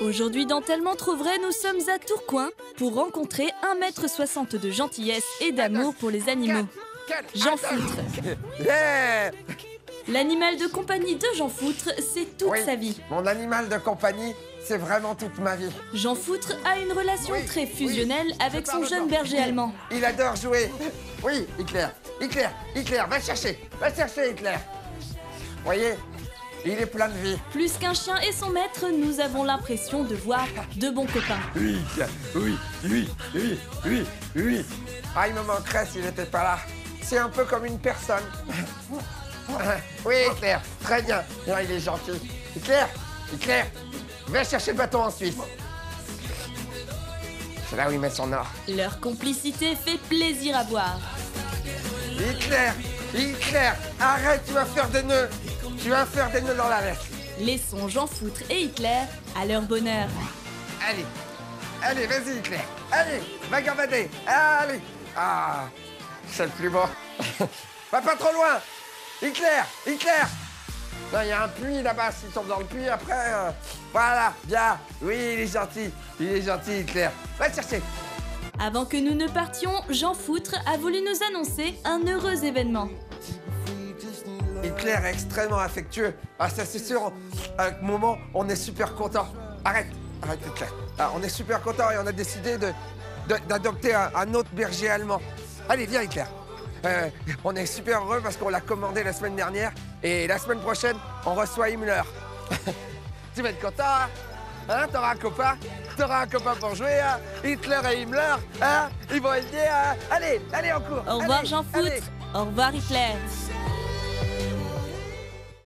Aujourd'hui dans Tellement Trop Vrai, nous sommes à Tourcoing pour rencontrer 1m60 de gentillesse et d'amour pour les animaux. Jean Foutre. L'animal de compagnie de Jean Foutre, c'est toute Oui, sa vie. Mon animal de compagnie, c'est vraiment toute ma vie. Jean Foutre a une relation Oui, très fusionnelle avec son jeune berger allemand. Il adore jouer. Oui, Hitler. Hitler, Hitler, va chercher. Va chercher, Hitler. Voyez, il est plein de vie. Plus qu'un chien et son maître, nous avons l'impression de voir de bons copains. Oui, oui, oui, oui, oui, oui. Ah, il me manquerait s'il n'était pas là. C'est un peu comme une personne. Oui, Hitler, très bien. Non, il est gentil. Hitler, Hitler, va chercher le bâton en Suisse. C'est là où il met son or. Leur complicité fait plaisir à voir. Hitler, Hitler, arrête, tu vas faire des nœuds. Tu vas faire des nœuds dans la laisse. Laissons Jean Foutre et Hitler à leur bonheur. Allez, allez, vas-y, Hitler. Allez, va gambader. Allez. Ah, c'est le plus beau. va pas trop loin. Hitler, Hitler. Non, il y a un puits là-bas. S'il tombe dans le puits, après. euh, voilà, bien. Oui, il est gentil. Il est gentil, Hitler. Va le chercher. Avant que nous ne partions, Jean Foutre a voulu nous annoncer un heureux événement. Hitler est extrêmement affectueux. Ah, ça c'est sûr. À un moment, on est super content. Arrête, arrête Hitler. Ah, on est super content et on a décidé de, de- d'adopter un, un autre berger allemand. Allez, viens Hitler. Euh, on est super heureux parce qu'on l'a commandé la semaine dernière et la semaine prochaine, on reçoit Himmler. tu vas être content, hein? Hein, T'auras un copain? T'auras un copain pour jouer, hein? Hitler et Himmler, hein? Ils vont aider, hein? Allez, allez, en cours Au revoir Jean. Foutre. Au revoir Hitler.